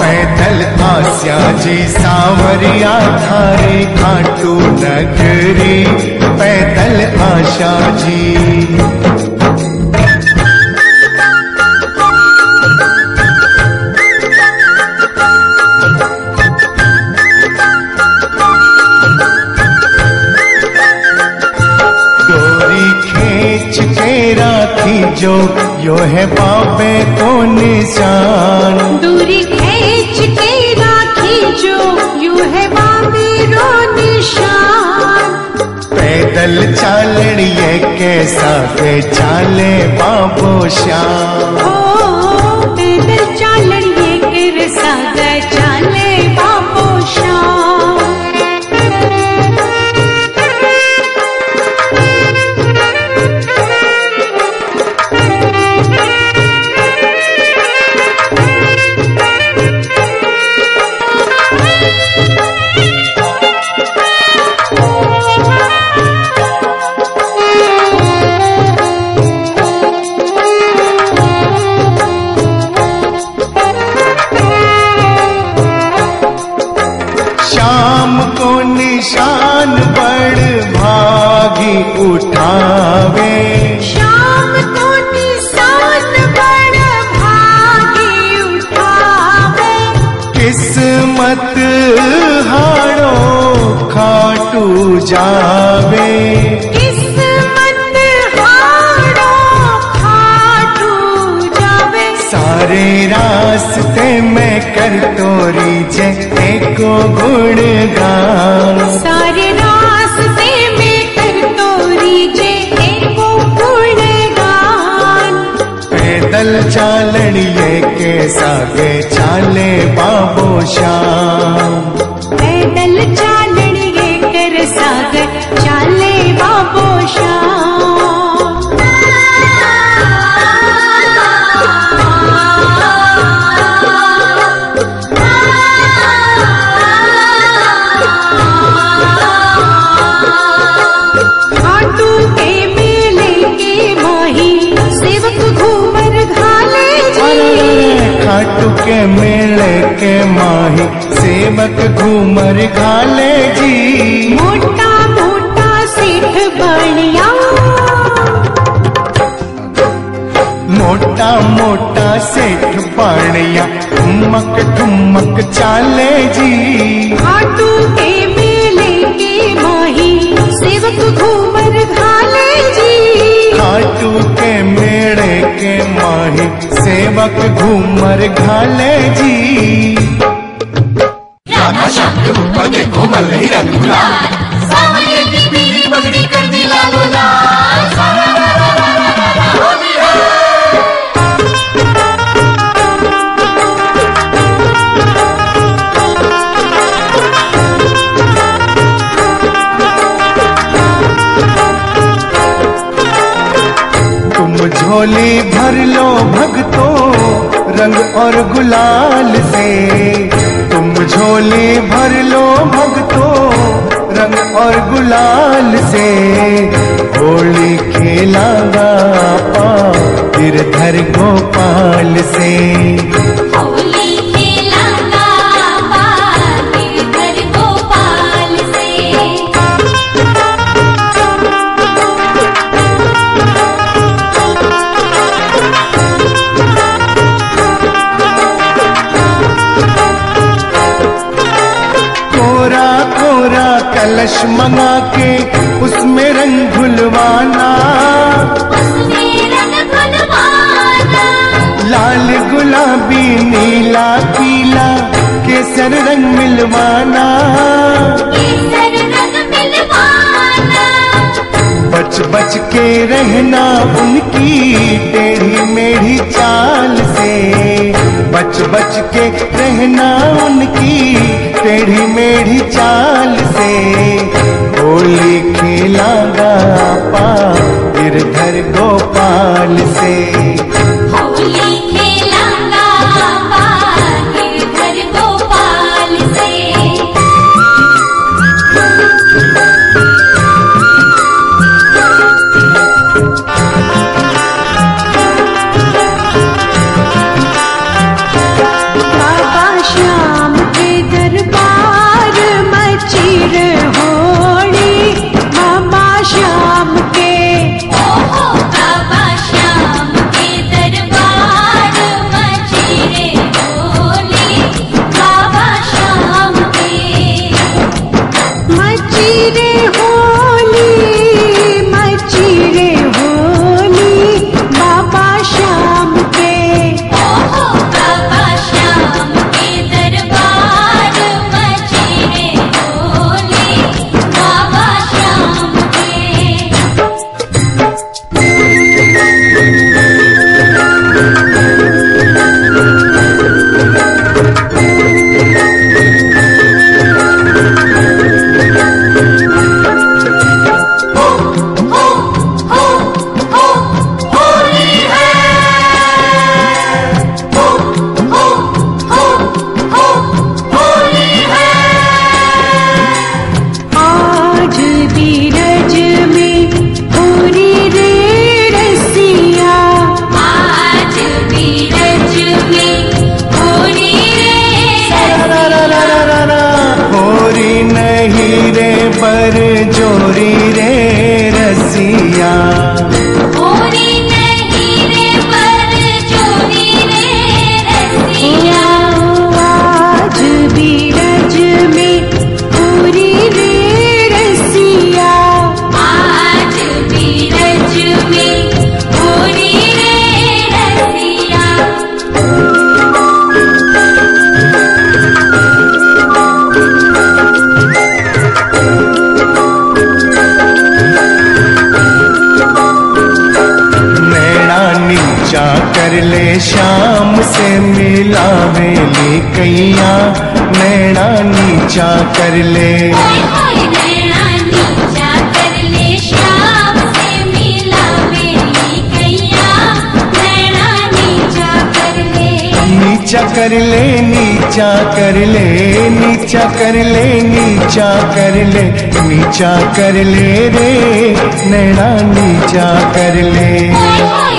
पैदल जी सावरिया थारे खाटू नगरी। पैदल आशा जी जो यो है पापे को निशान। दूरी खेच के राखी जो यो है पापे बाबेरो निशान। पैदल चालड़िए ये कैसा पे चाले बाबो श्याम। उठावे। शाम को निशान बड़ भागी उठावे। किस्मत हाड़ो खाटू जावे। किस्मत खाटू जावे। सारे रास्ते में कर तोरी जे एको गुणगान सारे चालण के सागे चाले बाबू श्याम। सेवक घूमर घाले जी। खाटू के मेड़े के माही सेवक घूमर घाले जी। राधा श्याम के ऊपर देखो मल रही रंग सावरिये झोली भर लो भगतो रंग और गुलाल से। तुम झोली भर लो भगतो रंग और गुलाल से। होली खेला गिरधर गोपाल से। कलश मंगा के उसमें रंग गुलवाना लाल गुलाबी, नीला, पीला, केसर रंग मिलवाना। बच बच के रहना उनकी टेढ़ी मेढ़ी चाल। बच बच के रहना उनकी टेढ़ी मेढ़ी चाल से। होली खेला पा गिरधर गोपाल से। कर ले, नीचा कर ले, नीचा कर ले, नीचा कर ले, नीचा कर ले रे, नैना, नीचा कर ले।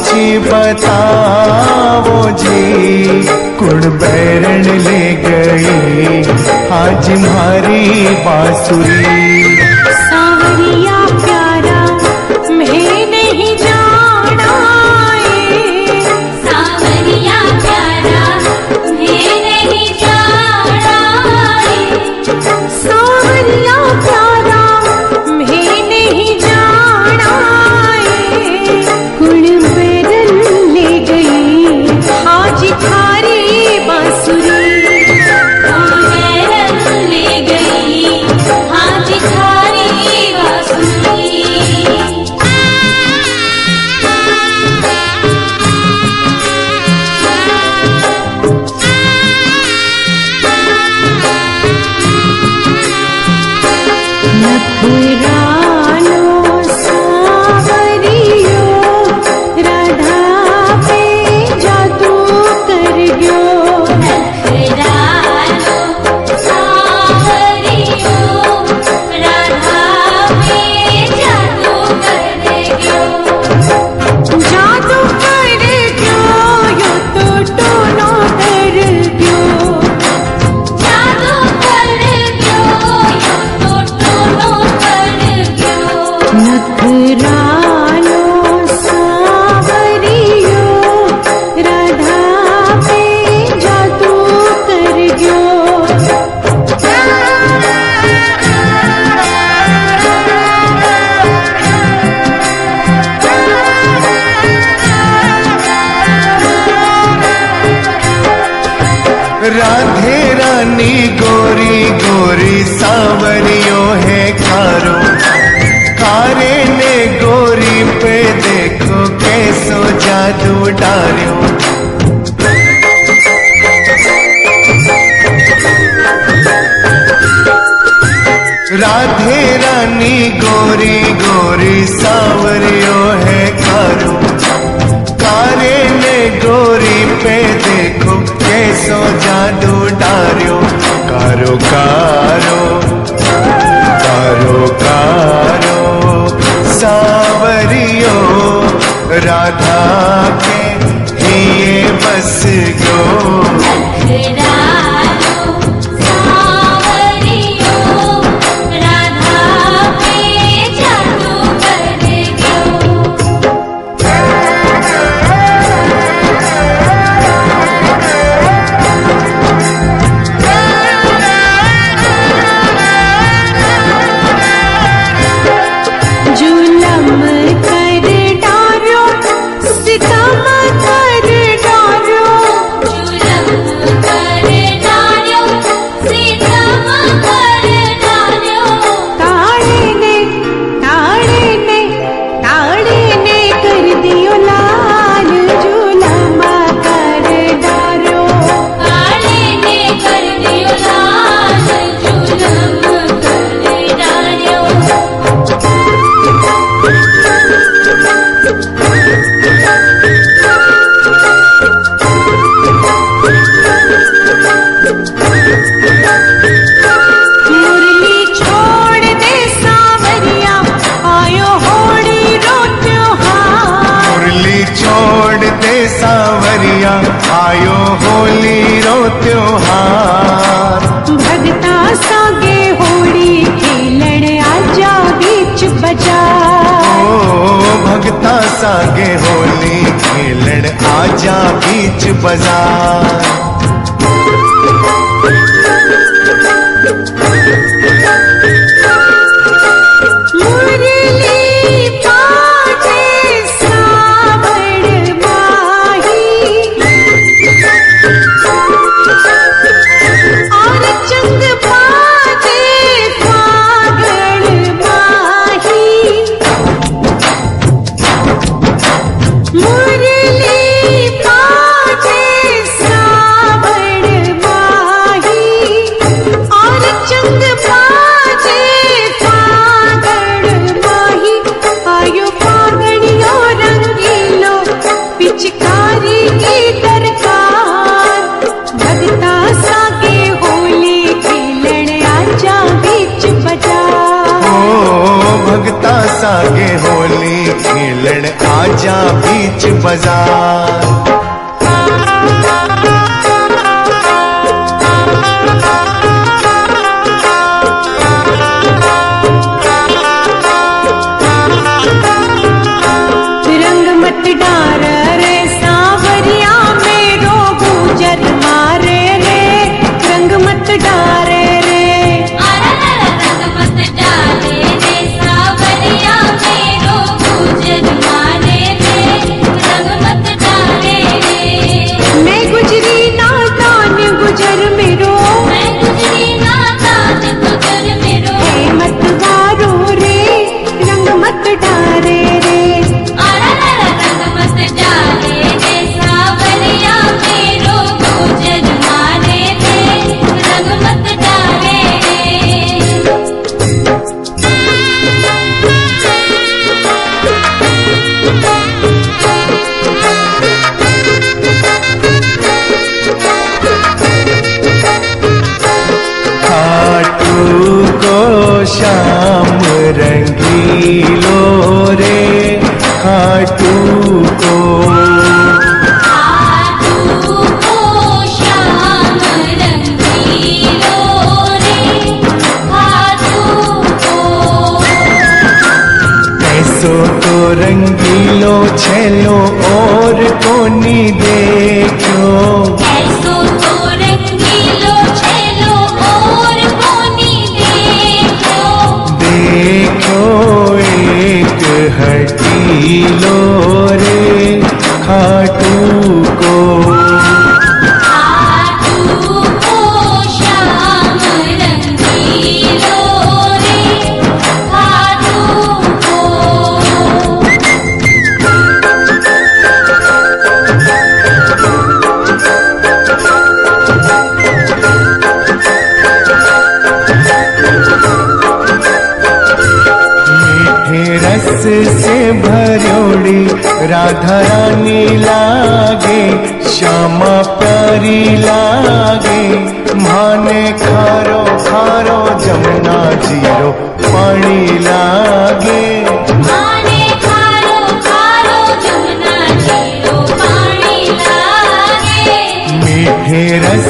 पाछी बताओ जी। कुण बैरण ले गई आज मारी बांसुरी। गोरी गोरी, सावरियो है कारो कारे ने गोरी पे देखो, कैसो जादू डारियो। कारो कारो कारो कारो। सावरियो, राधा के ये बस गो। बीच बाजार Thank you. मजा क्यों लागे श्यामा प्यारी लागे माने खारो खारो जमुना जीरो पानी लागे मीठे रस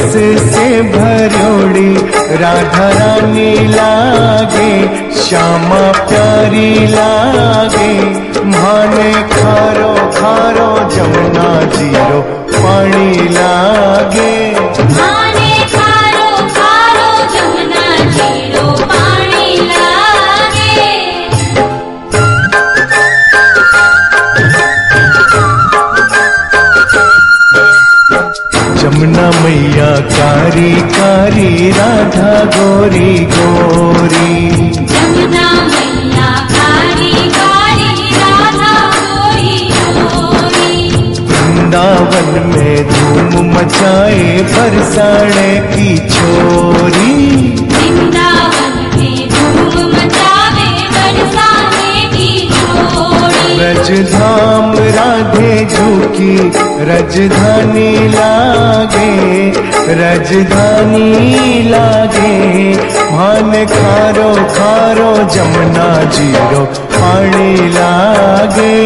से भरोड़ी राधा रानी लागे श्यामा प्यारी लागे। माने खारो खारो जमुना जीरो पानी लागे जमुना मैया कारी कारी राधा गोरी गोरी। जमुना मैया कारी कारी राधा गोरी गोरी। वृंदावन में धूम मचाए बरसाने की छोरी वृंदावन रजधाम राधे झूकी रजधानी लागे रजधानी लागे। मान खारो खारो जमुना जीरो पानी लागे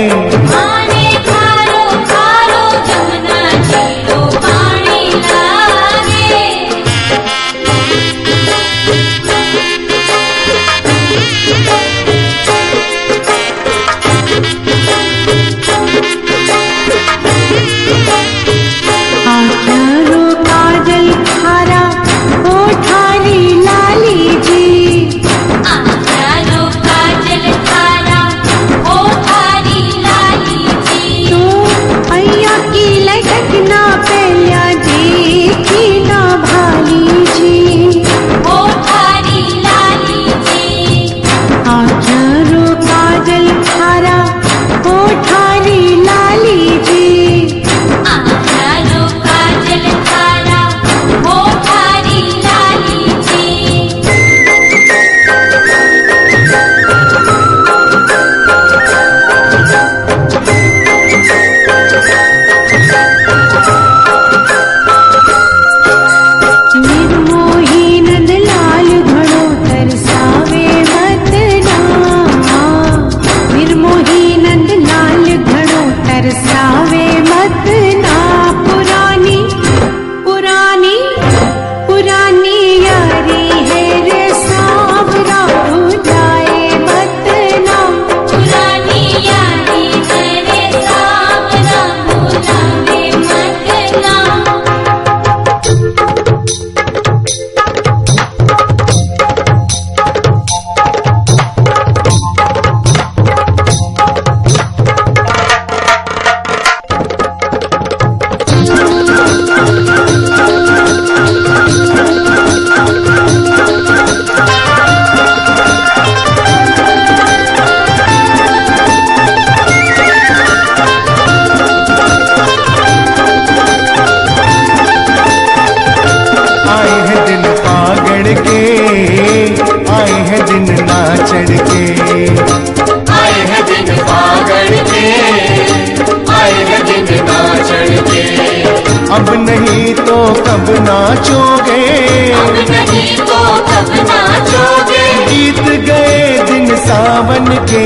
अब नहीं तो कब नाचोगे? अब नहीं तो कब नाचोगे? बीत गए दिन सावन के।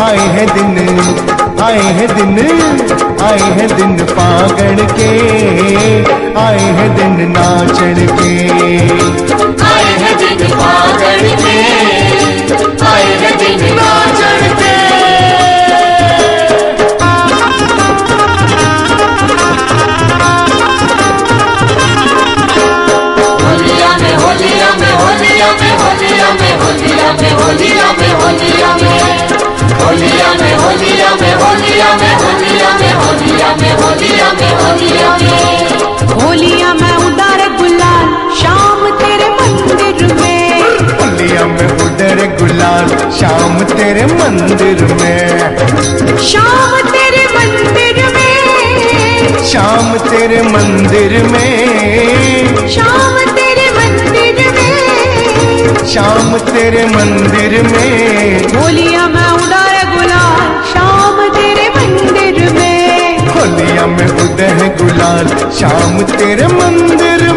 आए हैं दिन आए हैं दिन आए हैं दिन पागड़ के। आए हैं दिन नाचड़ के। आए हैं दिन तेरे मंदिर में। शाम तेरे मंदिर में। शाम तेरे मंदिर में। शाम तेरे मंदिर में। शाम तेरे मंदिर में। होलिया में उदार गुलाल शाम तेरे मंदिर में। होलिया में उदय गुलाल शाम तेरे मंदिर